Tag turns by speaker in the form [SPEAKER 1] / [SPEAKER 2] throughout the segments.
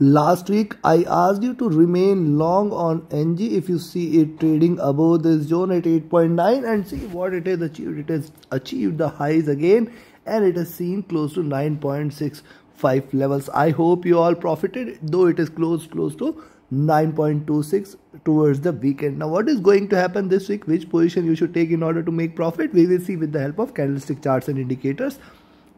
[SPEAKER 1] last week i asked you to remain long on ng if you see it trading above this zone at 8.9 and see what it has achieved. It has achieved the highs again and it has seen close to 9.65 levels. I hope you all profited though it is close close to 9.26 towards the weekend. Now what is going to happen this week? Which position you should take in order to make profit? We will see with the help of candlestick charts and indicators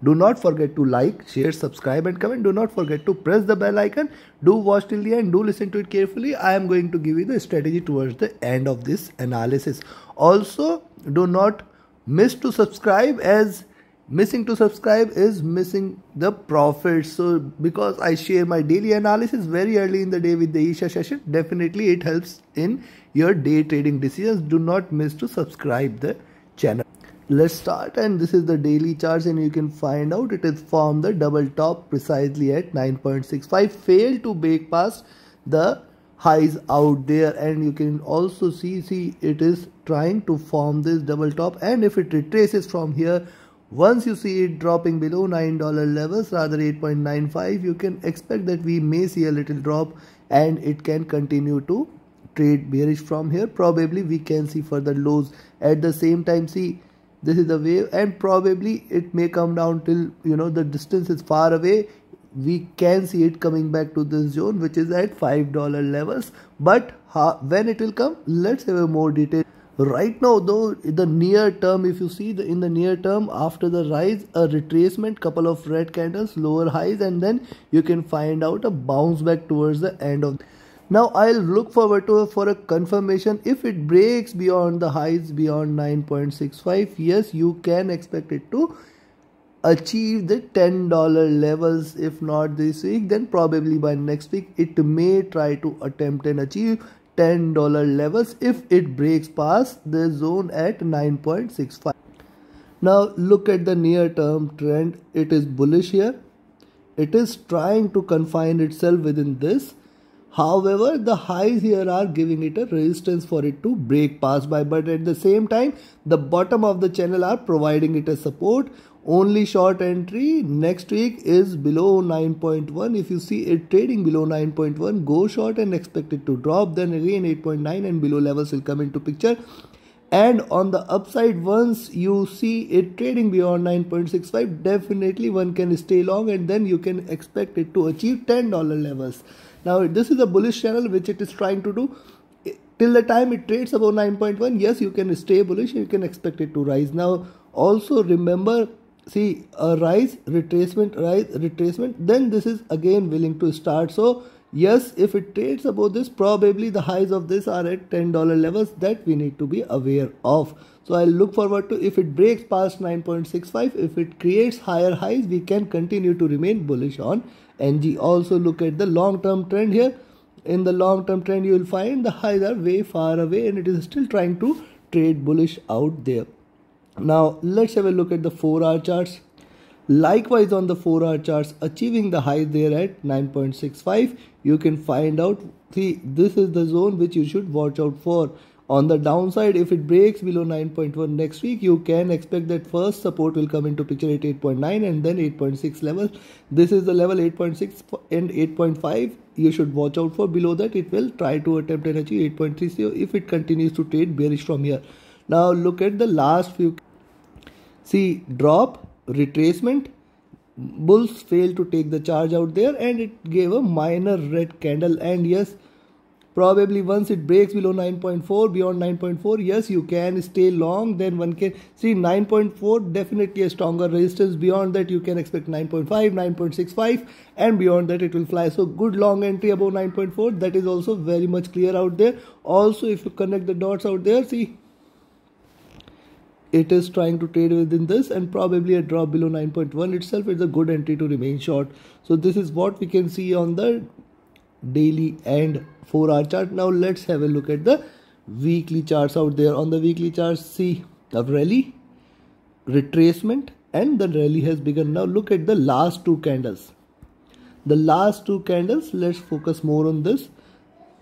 [SPEAKER 1] do not forget to like, share, subscribe and comment. Do not forget to press the bell icon. Do watch till the end. Do listen to it carefully. I am going to give you the strategy towards the end of this analysis. Also, do not miss to subscribe as missing to subscribe is missing the profit. So because I share my daily analysis very early in the day with the Asia session, definitely it helps in your day trading decisions. Do not miss to subscribe the channel let's start and this is the daily charts and you can find out it is formed the double top precisely at 9.65 failed to break past the highs out there and you can also see see it is trying to form this double top. And if it retraces from here once you see it dropping below $9 levels rather 8.95 you can expect that we may see a little drop and it can continue to trade bearish from here. Probably we can see further lows. At the same time see this is the wave and probably it may come down till you know the distance is far away. We can see it coming back to this zone which is at five dollar levels. But when it will come let's have a more detail. Right now though the near term if you see the in the near term after the rise a retracement couple of red candles lower highs and then you can find out a bounce back towards the end of now I'll look forward to for a confirmation. If it breaks beyond the highs beyond 9.65 yes you can expect it to achieve the $10 levels if not this week then probably by next week it may try to attempt and achieve $10 levels. If it breaks past the zone at 9.65 now look at the near term trend. It is bullish here. It is trying to confine itself within this However, the highs here are giving it a resistance for it to break past by but at the same time the bottom of the channel are providing it a support. Only short entry next week is below 9.1. If you see it trading below 9.1 go short and expect it to drop then again 8.9 and below levels will come into picture and on the upside once you see it trading beyond 9.65 definitely one can stay long and then you can expect it to achieve $10 levels. Now this is a bullish channel which it is trying to do. Till the time it trades above 9.1 yes you can stay bullish you can expect it to rise. Now also remember see a rise retracement rise retracement then this is again willing to start. So yes if it trades above this probably the highs of this are at $10 levels that we need to be aware of. So i'll look forward to if it breaks past 9.65 if it creates higher highs we can continue to remain bullish on ng also look at the long term trend here. In the long term trend you will find the highs are way far away and it is still trying to trade bullish out there. Now let's have a look at the 4 hour charts likewise on the 4 hour charts achieving the high there at 9.65 you can find out see this is the zone which you should watch out for on the downside, if it breaks below 9.1 next week, you can expect that first support will come into picture at 8.9 and then 8.6 level. This is the level 8.6 and 8.5. You should watch out for below that. It will try to attempt and achieve 8.3 so if it continues to trade bearish from here. Now look at the last few. See drop, retracement, bulls failed to take the charge out there and it gave a minor red candle. And yes probably once it breaks below 9.4 beyond 9.4 yes you can stay long. Then one can see 9.4 definitely a stronger resistance. Beyond that you can expect 9.5 9.65 and beyond that it will fly. So good long entry above 9.4 that is also very much clear out there. Also if you connect the dots out there see it is trying to trade within this and probably a drop below 9.1 itself is a good entry to remain short. So this is what we can see on the daily and 4 hour chart. Now let's have a look at the weekly charts out there. On the weekly charts see the rally retracement and the rally has begun. Now look at the last two candles. The last two candles let's focus more on this.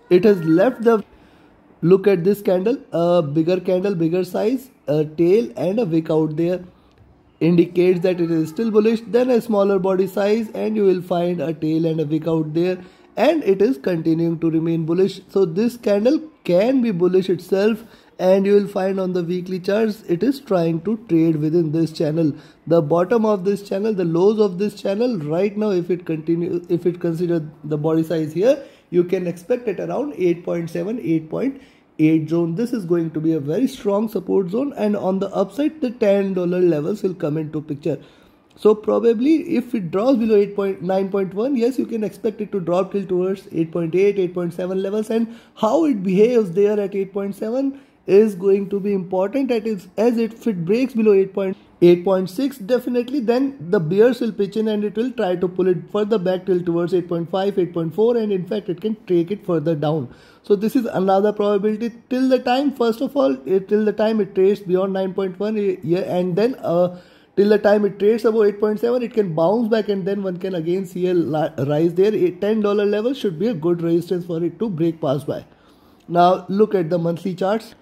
[SPEAKER 1] It has left the look at this candle a bigger candle bigger size a tail and a wick out there indicates that it is still bullish then a smaller body size and you will find a tail and a wick out there and it is continuing to remain bullish. So this candle can be bullish itself and you will find on the weekly charts it is trying to trade within this channel. The bottom of this channel the lows of this channel right now if it continue if it consider the body size here you can expect it around 8.7 8.8 zone. This is going to be a very strong support zone and on the upside the 10 dollar levels will come into picture. So probably if it draws below 8.9.1 yes you can expect it to drop till towards 8.8 8.7 levels. And how it behaves there at 8.7 is going to be important. That is as if it breaks below 8.8.6 definitely then the bears will pitch in and it will try to pull it further back till towards 8.5 8.4 and in fact it can take it further down. So this is another probability till the time first of all it, till the time it trades beyond 9.1 yeah, and then uh, till the time it trades above 8.7 it can bounce back and then one can again see a rise there. A $10 level should be a good resistance for it to break past by. Now look at the monthly charts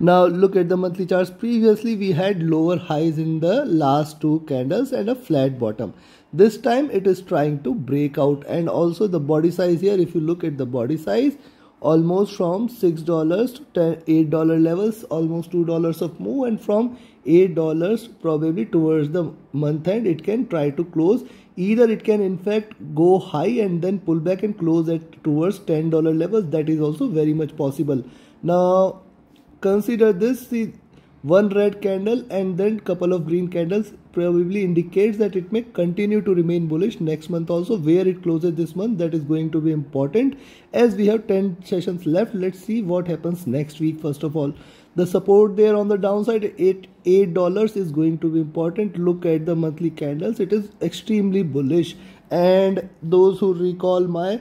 [SPEAKER 1] now look at the monthly charts. Previously we had lower highs in the last two candles and a flat bottom. This time it is trying to break out. And also the body size here if you look at the body size almost from $6 to $8 levels almost $2 of move. And from $8 probably towards the month end it can try to close. Either it can in fact go high and then pull back and close at towards $10 levels. That is also very much possible. Now consider this the one red candle and then couple of green candles probably indicates that it may continue to remain bullish next month also where it closes this month. That is going to be important. As we have 10 sessions left let's see what happens next week first of all. The support there on the downside 8 8 dollars is going to be important. Look at the monthly candles. It is extremely bullish. And those who recall my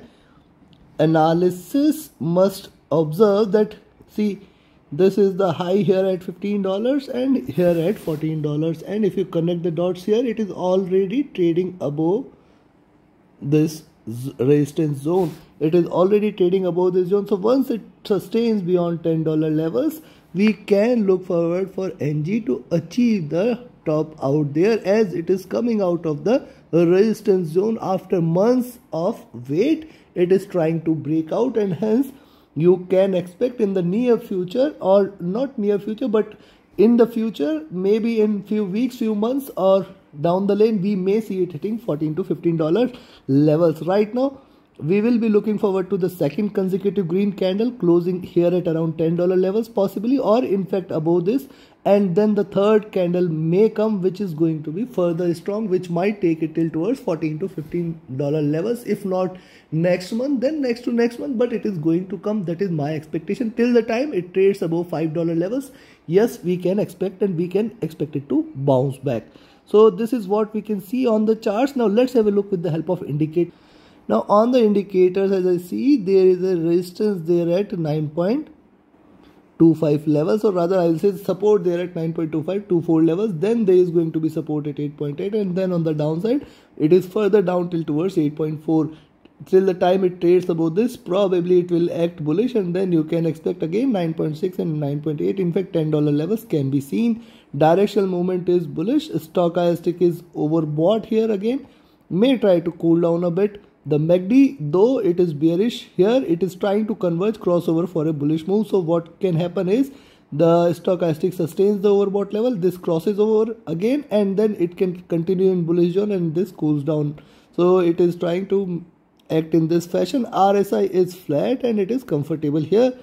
[SPEAKER 1] analysis must observe that see this is the high here at $15 and here at $14 and if you connect the dots here it is already trading above this resistance zone. It is already trading above this zone. So once it sustains beyond $10 levels we can look forward for NG to achieve the top out there as it is coming out of the resistance zone after months of wait. It is trying to break out and hence you can expect in the near future or not near future but in the future maybe in few weeks few months or down the lane we may see it hitting 14 to 15 dollars levels. Right now we will be looking forward to the second consecutive green candle closing here at around $10 levels possibly or in fact above this and then the third candle may come which is going to be further strong which might take it till towards 14 to 15 dollar levels. If not next month then next to next month. But it is going to come. That is my expectation. Till the time it trades above 5 dollar levels yes we can expect and we can expect it to bounce back. So this is what we can see on the charts. Now let's have a look with the help of indicator. Now on the indicators as i see there is a resistance there at 9. 25 levels or rather I will say support there at 9.25 24 levels then there is going to be support at 8.8 and then on the downside it is further down till towards 8.4 till the time it trades above this probably it will act bullish and then you can expect again 9.6 and 9.8 in fact 10 dollar levels can be seen. Directional movement is bullish. Stochastic is overbought here again. May try to cool down a bit the MACD, though it is bearish here, it is trying to converge crossover for a bullish move. So what can happen is the stochastic sustains the overbought level, this crosses over again, and then it can continue in bullish zone and this cools down. So it is trying to act in this fashion. RSI is flat and it is comfortable here.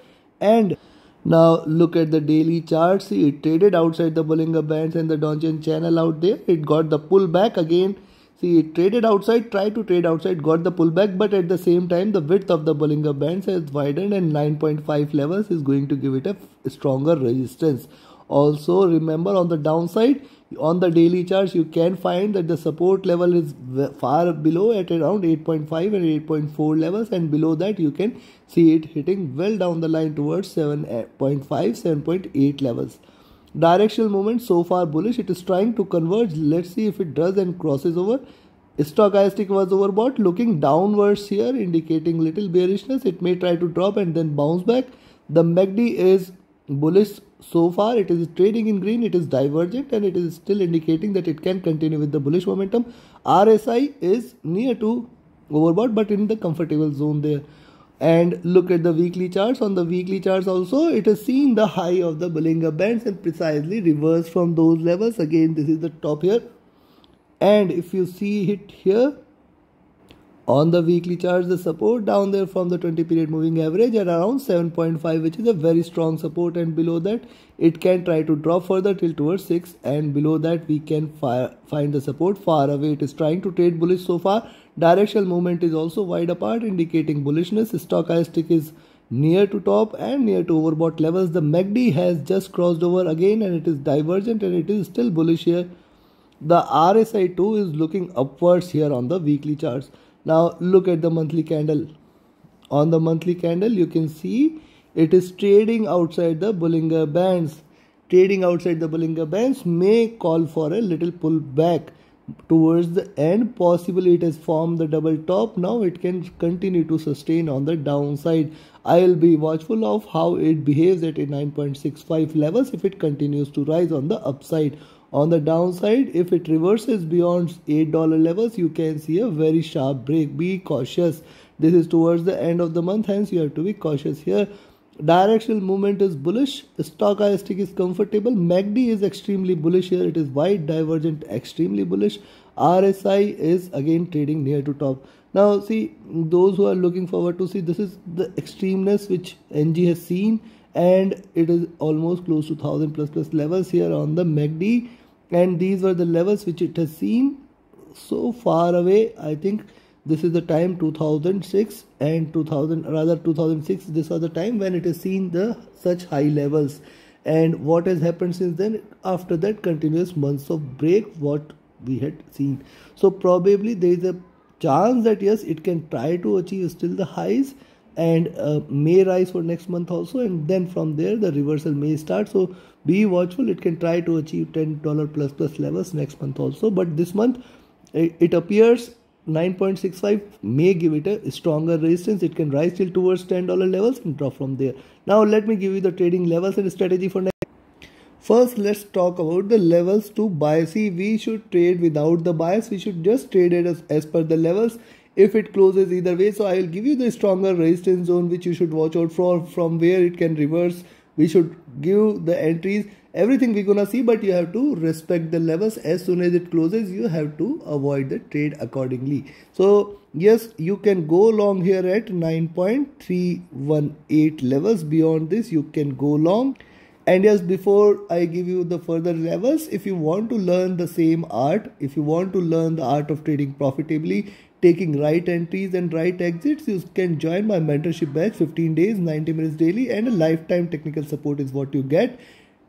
[SPEAKER 1] And now look at the daily chart. See, it traded outside the Bollinger Bands and the Donchian channel out there. It got the pullback again See, it traded outside, tried to trade outside, got the pullback, but at the same time, the width of the Bollinger Bands has widened and 9.5 levels is going to give it a stronger resistance. Also, remember on the downside, on the daily charts, you can find that the support level is far below at around 8.5 and 8.4 levels, and below that, you can see it hitting well down the line towards 7.5, eh, 7.8 levels directional movement so far bullish. It is trying to converge. Let's see if it does and crosses over. Stochastic was overbought looking downwards here indicating little bearishness. It may try to drop and then bounce back. The MACD is bullish so far. It is trading in green. It is divergent and it is still indicating that it can continue with the bullish momentum. RSI is near to overbought but in the comfortable zone there and look at the weekly charts. On the weekly charts also it has seen the high of the Bollinger Bands and precisely reversed from those levels. Again this is the top here. And if you see it here on the weekly charts the support down there from the 20 period moving average at around 7.5 which is a very strong support. And below that it can try to drop further till towards 6 and below that we can find the support far away. It is trying to trade bullish so far. Directional movement is also wide apart indicating bullishness. Stochastic is near to top and near to overbought levels. The MACD has just crossed over again and it is divergent and it is still bullish here. The RSI too is looking upwards here on the weekly charts now look at the monthly candle. On the monthly candle, you can see it is trading outside the Bollinger Bands. Trading outside the Bollinger Bands may call for a little pullback towards the end. Possibly it has formed the double top. Now it can continue to sustain on the downside. I'll be watchful of how it behaves at a 9.65 levels if it continues to rise on the upside on the downside, if it reverses beyond $8 levels, you can see a very sharp break. Be cautious. This is towards the end of the month, hence you have to be cautious here. Directional movement is bullish. Stochastic is comfortable. MACD is extremely bullish here. It is wide divergent, extremely bullish. RSI is again trading near to top. Now see those who are looking forward to see this is the extremeness which NG has seen and it is almost close to 1000 plus plus levels here on the MACD and these were the levels which it has seen so far away. I think this is the time 2006 and 2000 rather 2006 this was the time when it has seen the such high levels. And what has happened since then after that continuous months of break what we had seen. So probably there is a chance that yes it can try to achieve still the highs and uh, may rise for next month also and then from there the reversal may start. So be watchful. It can try to achieve $10 plus plus levels next month also. But this month it, appears 9.65 may give it a stronger resistance. It can rise till towards $10 levels and drop from there. Now let me give you the trading levels and strategy for next. First, let's talk about the levels to buy. See, we should trade without the bias. We should just trade it as, as per the levels if it closes either way. So I will give you the stronger resistance zone which you should watch out for from where it can reverse. We should give the entries everything we're gonna see but you have to respect the levels. As soon as it closes you have to avoid the trade accordingly. So yes you can go long here at 9.318 levels. Beyond this you can go long. And yes before i give you the further levels if you want to learn the same art if you want to learn the art of trading profitably taking right entries and right exits, you can join my mentorship batch 15 days, 90 minutes daily, and a lifetime technical support is what you get.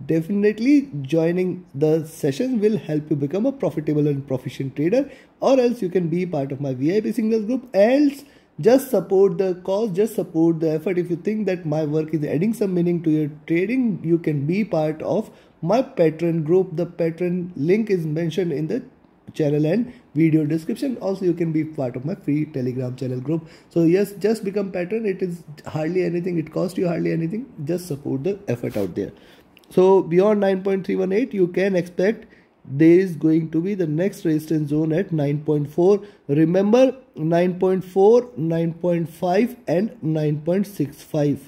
[SPEAKER 1] Definitely joining the session will help you become a profitable and proficient trader, or else you can be part of my VIP signals group. Else, just support the cause, just support the effort. If you think that my work is adding some meaning to your trading, you can be part of my Patreon group. The Patreon link is mentioned in the channel and video description. Also you can be part of my free telegram channel group. So yes just become patron. It is hardly anything. It costs you hardly anything. Just support the effort out there. So beyond 9.318 you can expect there is going to be the next resistance zone at 9.4 remember 9.4 9.5 and 9.65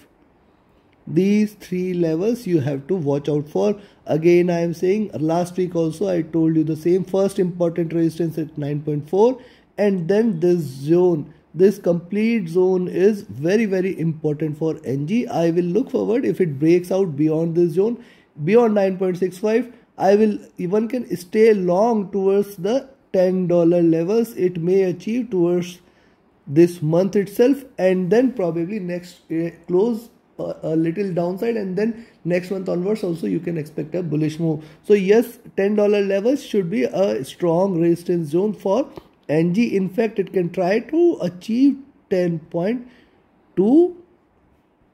[SPEAKER 1] these three levels you have to watch out for. Again i am saying last week also i told you the same first important resistance at 9.4 and then this zone. This complete zone is very very important for ng i will look forward if it breaks out beyond this zone beyond 9.65 i will even can stay long towards the $10 levels it may achieve towards this month itself and then probably next uh, close a, little downside and then next month onwards also you can expect a bullish move. So yes $10 levels should be a strong resistance zone for ng in fact it can try to achieve 10.2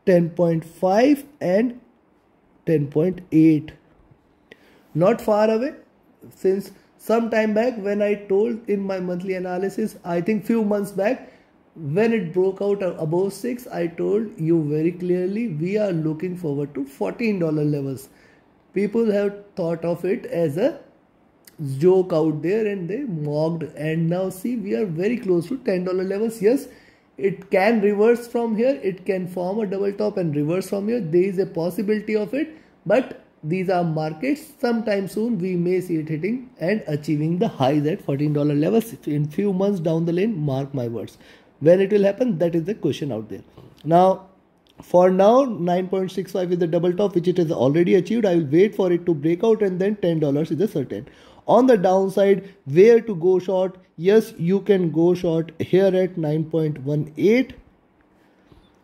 [SPEAKER 1] 10.5 and 10.8 not far away. Since some time back when i told in my monthly analysis i think few months back when it broke out above 6 i told you very clearly we are looking forward to $14 levels. People have thought of it as a joke out there and they mocked. And now see we are very close to $10 levels. Yes it can reverse from here. It can form a double top and reverse from here. There is a possibility of it but these are markets. Sometime soon we may see it hitting and achieving the highs at $14 levels. In few months down the lane mark my words when it will happen that is the question out there. Now for now 9.65 is the double top which it has already achieved. I will wait for it to break out and then $10 is a certain. On the downside where to go short? Yes you can go short here at 9.18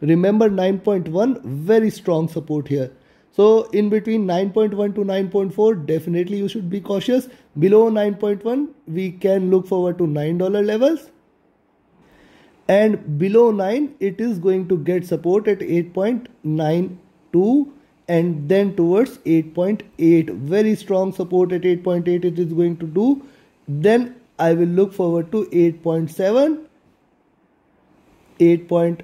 [SPEAKER 1] remember 9.1 very strong support here. So in between 9.1 to 9.4 definitely you should be cautious. Below 9.1 we can look forward to $9 levels and below 9 it is going to get support at 8.92 and then towards 8.8 very strong support at 8.8 it is going to do. Then I will look forward to 8.7 8. Point,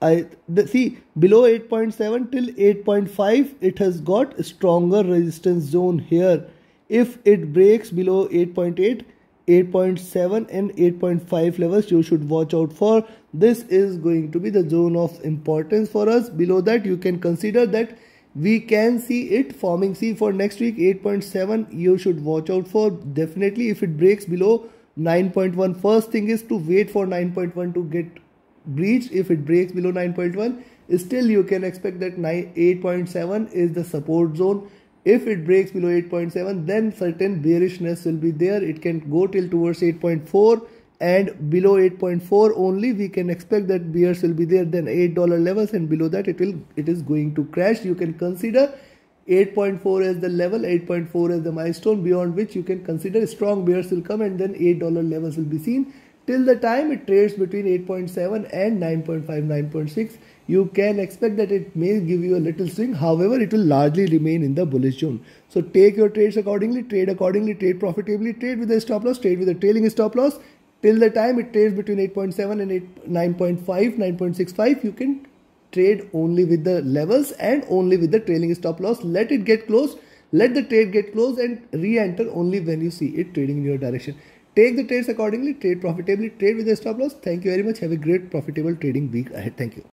[SPEAKER 1] I see below 8.7 till 8.5 it has got stronger resistance zone here. If it breaks below 8.8 8.7 and 8.5 levels you should watch out for. This is going to be the zone of importance for us. Below that you can consider that we can see it forming. See for next week 8.7 you should watch out for. Definitely if it breaks below 9.1 first thing is to wait for 9.1 to get breached. If it breaks below 9.1 still you can expect that 8.7 is the support zone if it breaks below 8.7 then certain bearishness will be there. It can go till towards 8.4 and below 8.4 only we can expect that bears will be there. Then $8 levels and below that it will it is going to crash. You can consider 8.4 as the level 8.4 as the milestone beyond which you can consider strong bears will come and then $8 levels will be seen till the time it trades between 8.7 and 9.5 9.6 you can expect that it may give you a little swing. However it will largely remain in the bullish zone. So take your trades accordingly trade accordingly trade profitably trade with a stop loss trade with a trailing stop loss. Till the time it trades between 8.7 and 8, 9.5 9.65 you can trade only with the levels and only with the trailing stop loss. Let it get close let the trade get close and re-enter only when you see it trading in your direction take the trades accordingly trade profitably trade with a stop loss. Thank you very much. Have a great profitable trading week ahead. Thank you